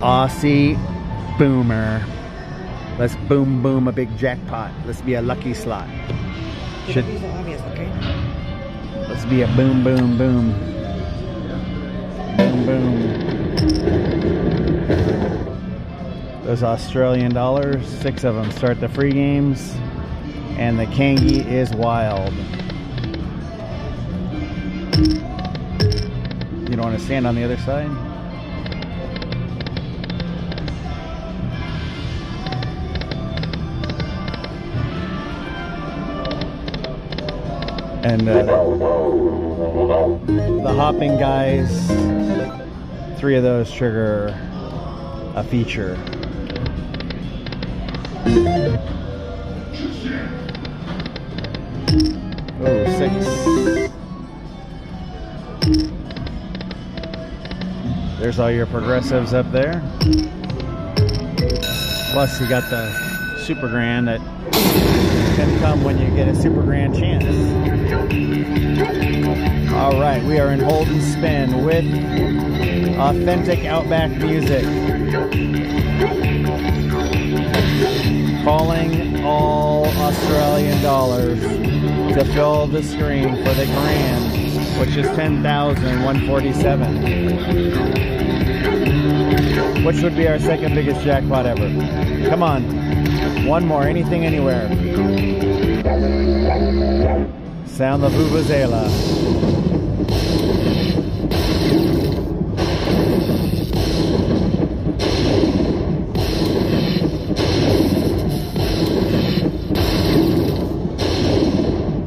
Aussie Boomer. Let's boom boom a big jackpot. Let's be a lucky slot. Should be so obvious, okay? let's be a boom boom boom. Boom boom. Those Australian dollars, six of them start the free games. And the Kangi is wild. You don't want to stand on the other side? And uh, the hopping guys three of those trigger a feature. Oh six. There's all your progressives up there. Plus you got the super grand that come when you get a super grand chance. All right, we are in hold and spin with authentic Outback music. Calling all Australian dollars to fill the screen for the grand, which is 10,147. Which would be our second biggest jackpot ever. Come on. One more, anything, anywhere. Sound the Vuvuzela.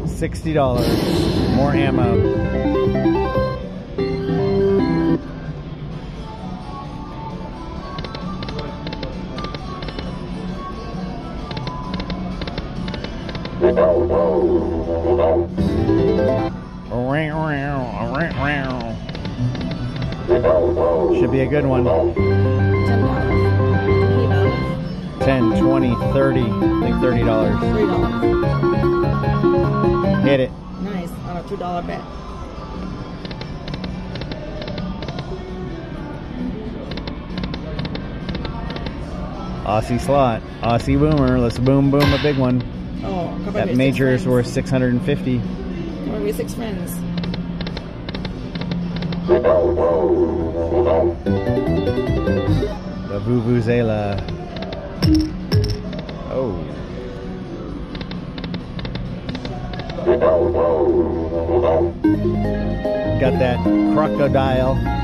Sixty dollars. More ammo. Should be a good one. Ten 20, 30, I think $30. Three dollars. Hit it. Nice. On a two dollar bet. Aussie slot. Aussie boomer. Let's boom boom a big one. Oh, That major is worth 650. Come on, we six friends. The Vuvuzela. Oh. Got that crocodile.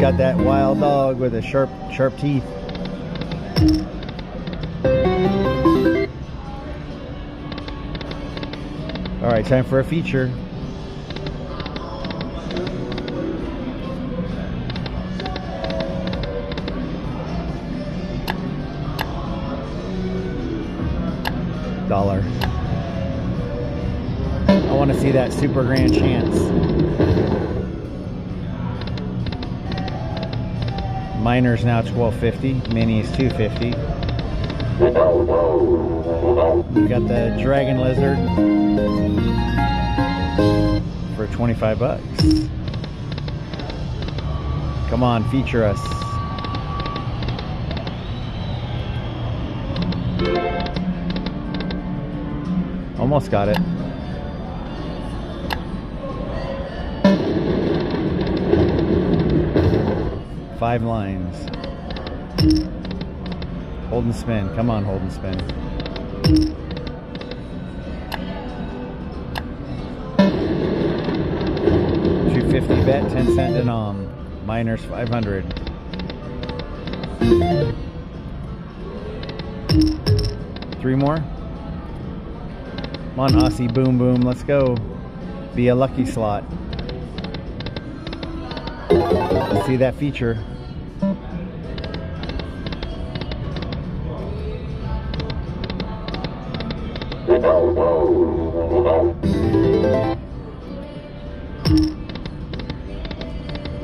Got that wild dog with the sharp sharp teeth. All right, time for a feature. Dollar. I want to see that super grand chance. Minor's now 1250, mini is 250. We got the dragon lizard for 25 bucks. Come on, feature us. Almost got it. Five lines. Hold and spin. Come on, hold and spin. Two fifty bet, ten cent denom. Minors five hundred. Three more. Come on, Aussie, boom boom. Let's go. Be a lucky slot. See that feature.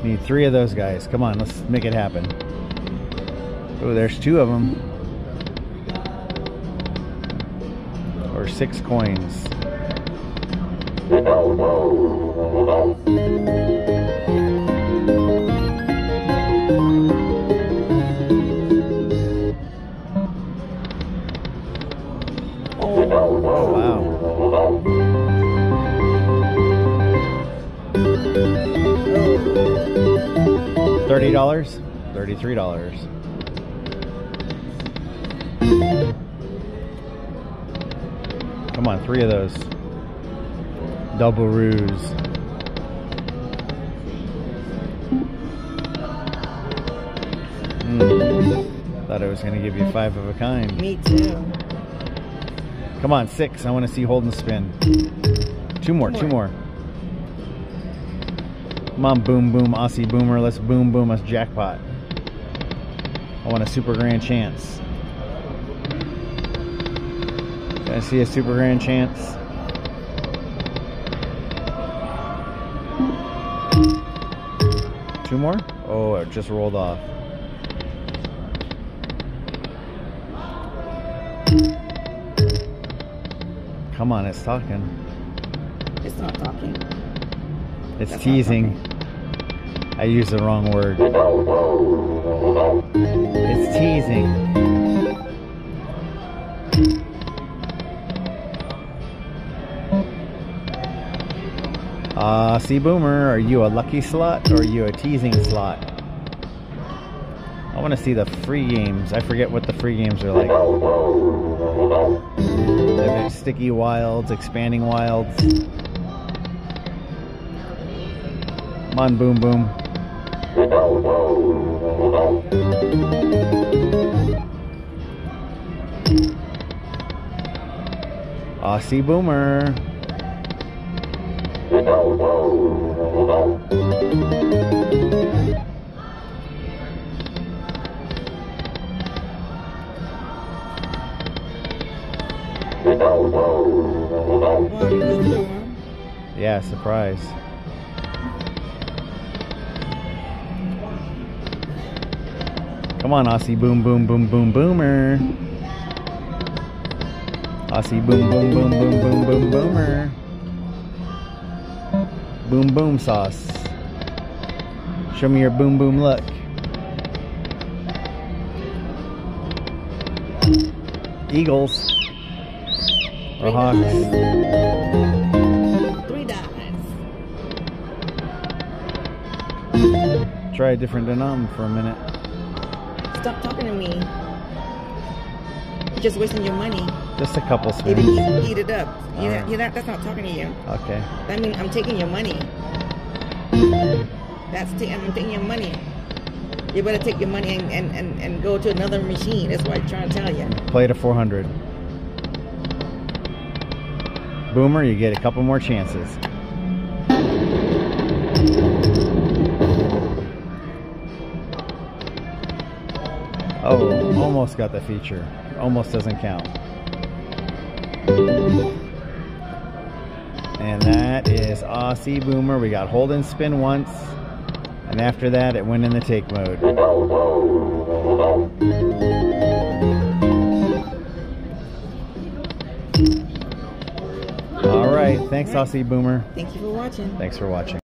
Need three of those guys. Come on, let's make it happen. Oh, there's two of them. Or six coins. $30, $33. Come on, three of those. Double ruse. Mm. Thought I was going to give you five of a kind. Me too. Come on, six. I want to see hold and spin. Two more, two more. Two more on, boom, boom, Aussie boomer. Let's boom, boom us jackpot. I want a super grand chance. Can I see a super grand chance? Two more? Oh, it just rolled off. Come on, it's talking. It's not talking. It's teasing. I used the wrong word. It's teasing. Ah, see Boomer, are you a lucky slot or are you a teasing slot? I want to see the free games. I forget what the free games are like. They're sticky wilds, expanding wilds. Come on, boom, boom. Aussie Boomer. Yeah, surprise. Come on, Aussie Boom Boom Boom Boom Boomer. Aussie Boom Boom Boom Boom Boom Boom Boomer. Boom Boom Sauce. Show me your boom boom look. Eagles. Or Hawks. Three dollars. Try a different denom for a minute. Stop talking to me. You're just wasting your money. Just a couple it, eat, eat it up. You Alright. know, you know, that's not talking to you. Okay. That means I'm taking your money. That's ta- I'm taking your money. You better take your money and, and, and, and go to another machine. That's what I'm trying to tell you. Play to 400. Boomer, you get a couple more chances. Oh, almost got the feature. Almost doesn't count. And that is Aussie Boomer. We got hold and spin once. And after that, it went in the take mode. All right. Thanks, Aussie Boomer. Thank you for watching. Thanks for watching.